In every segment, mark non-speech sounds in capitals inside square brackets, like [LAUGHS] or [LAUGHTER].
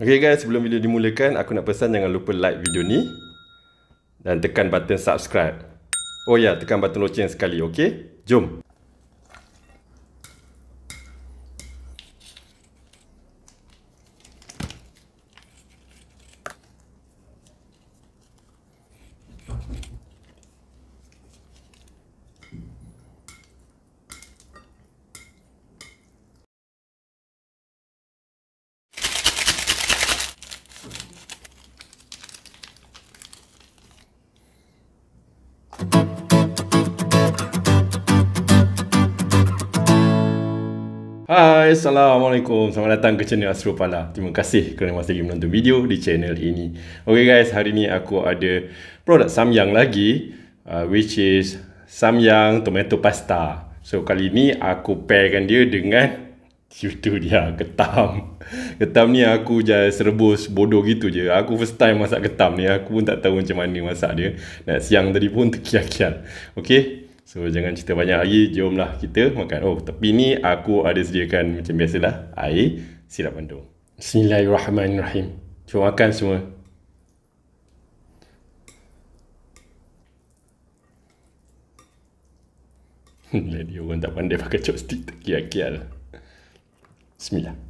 Okay guys, sebelum video dimulakan, aku nak pesan jangan lupa like video ni dan tekan button subscribe. Oh ya, tekan button loceng sekali, okay? Jom! Hai, Assalamualaikum. Selamat datang ke channel Astro Pala. Terima kasih kerana masih lagi menonton video di channel ini. Okay guys, hari ni aku ada produk Samyang lagi uh, which is Samyang Tomato Pasta. So kali ni aku pairkan dia dengan [LAUGHS] itu dia, ketam. Ketam ni aku just rebus bodoh gitu je. Aku first time masak ketam ni. Aku pun tak tahu macam mana masak dia. Dan siang tadi pun terkial-kial. Okay. So jangan cerita banyak lagi, jomlah kita makan. Oh, tapi ni aku ada sediakan macam biasalah, air sirap bandung. Bismillahirrahmanirrahim. Cuba makan semua. [LAUGHS] Dia orang tak pandai pakai chopstick tak kial-kial. Bismillah.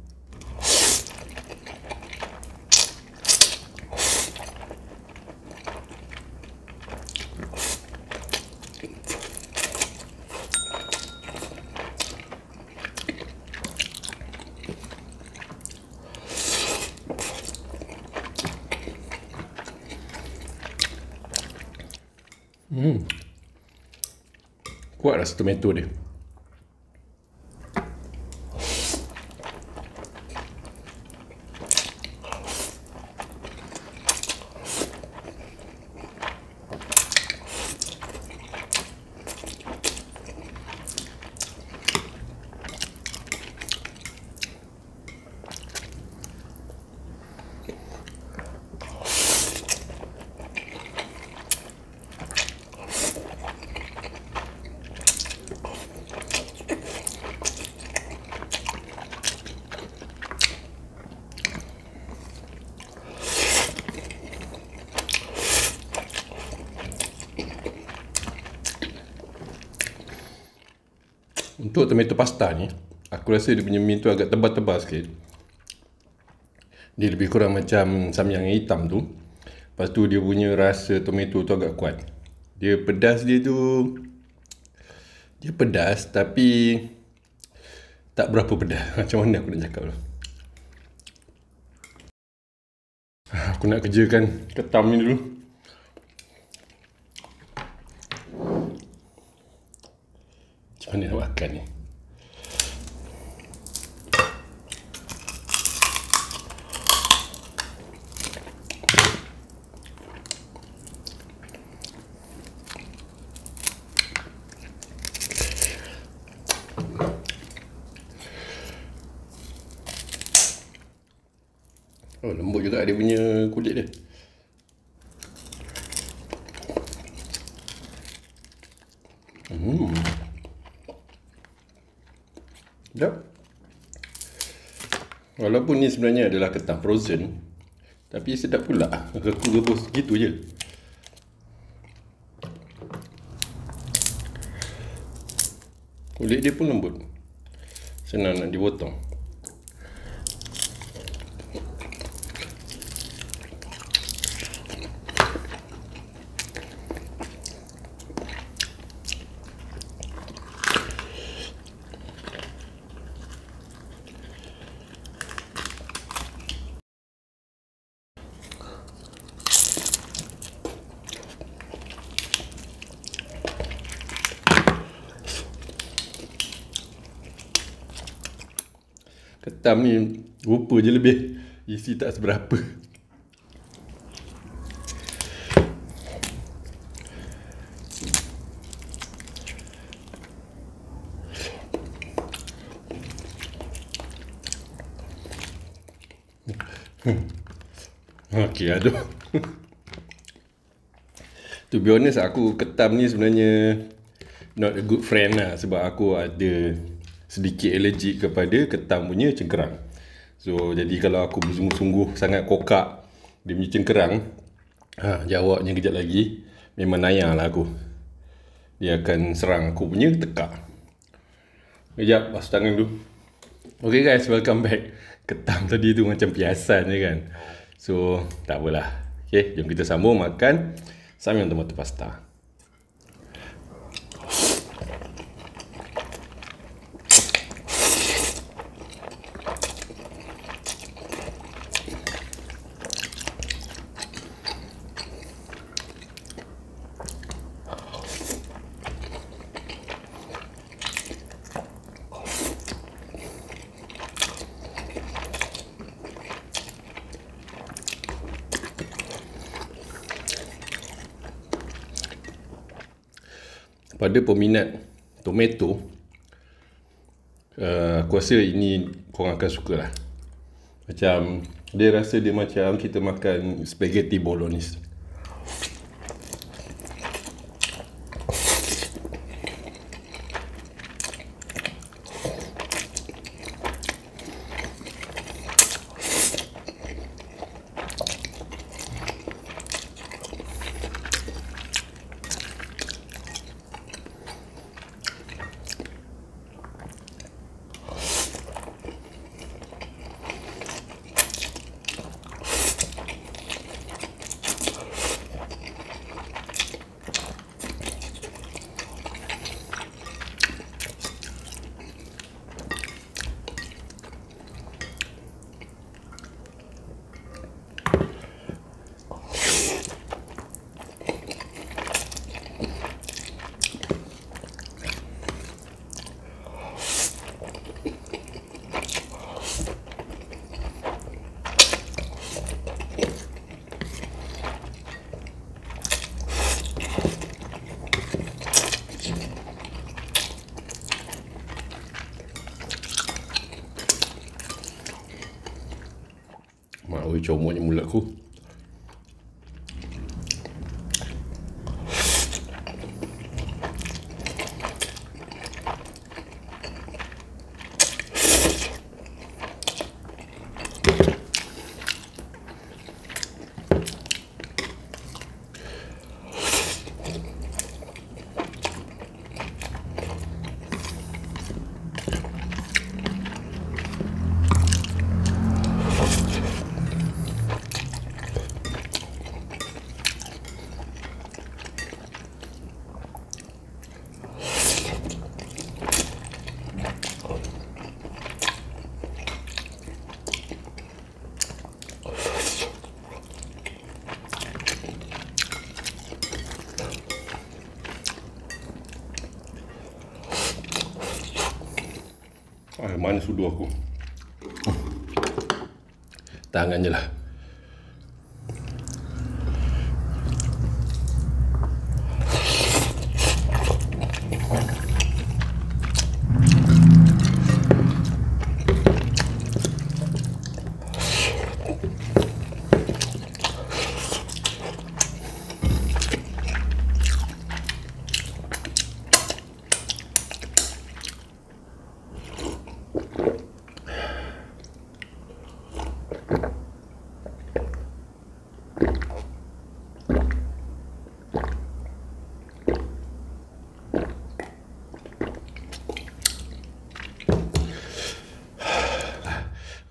Hmm. Kuat rasa tomato dia. Untuk tomato pasta ni Aku rasa dia punya mie tu agak tebal-tebal sikit. Dia lebih kurang macam samyang yang hitam tu. Lepas tu dia punya rasa tomato tu agak kuat. Dia pedas dia tu. Dia pedas tapi Tak berapa pedas. [LAUGHS] Macam mana aku nak cakap tu? Aku nak kerjakan ketam ni dulu Macam mana nak makan ni? Oh, lembut juga dia punya kulit dia. Walaupun ni sebenarnya adalah ketam frozen Tapi sedap pula. Aku rebus gitu je. Kulit dia pun lembut. Senang nak dipotong Ketam ni rupa je lebih. Isi tak seberapa. Okay aduh. To be honest aku ketam ni sebenarnya Not a good friend lah Sebab aku ada sedikit allergic kepada ketam punya cengkerang. So jadi kalau aku bersungguh-sungguh sangat kokak dia punya cengkerang ha, jawabnya kejap lagi memang naya lah aku. Dia akan serang aku punya tekak. Kejap basuh tangan dulu. Okay guys welcome back. Ketam tadi tu macam piasan je kan. So tak apalah. Okay jom kita sambung makan samyang tomato pasta pada peminat tomato uh, aku rasa ini korang akan suka lah. Macam dia rasa dia macam kita makan spaghetti bolognese Mak oi comotnya mulut aku. Ah, mana sudu aku? Tangan je lah.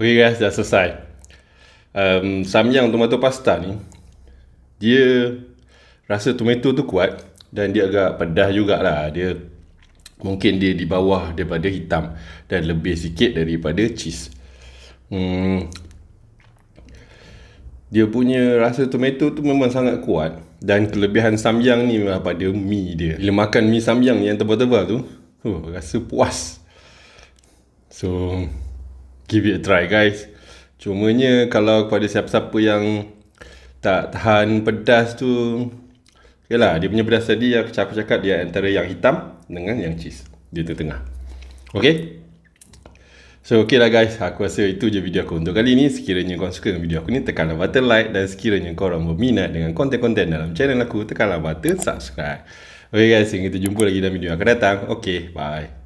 Okay guys, dah selesai. Um, samyang tomato pasta ni, dia rasa tomato tu kuat dan dia agak pedas jugalah. Dia mungkin dia di bawah daripada hitam dan lebih sikit daripada cheese. Hmm, dia punya rasa tomato tu memang sangat kuat dan kelebihan samyang ni pada mi dia. Bila makan mi samyang yang tebal-tebal tu, oh, rasa puas. So, give it a try guys cumanya kalau kepada siapa-siapa yang tak tahan pedas tu Yalah, dia punya pedas tadi yang aku cakap dia antara yang hitam dengan yang cheese. Dia tengah-tengah. Okay? So, okay lah guys. Aku rasa itu je video aku untuk kali ni. Sekiranya korang suka dengan video aku ni, tekanlah button like. Dan sekiranya korang berminat dengan konten-konten dalam channel aku, tekanlah button subscribe. Okay guys, kita jumpa lagi dalam video akan datang. Okay, bye.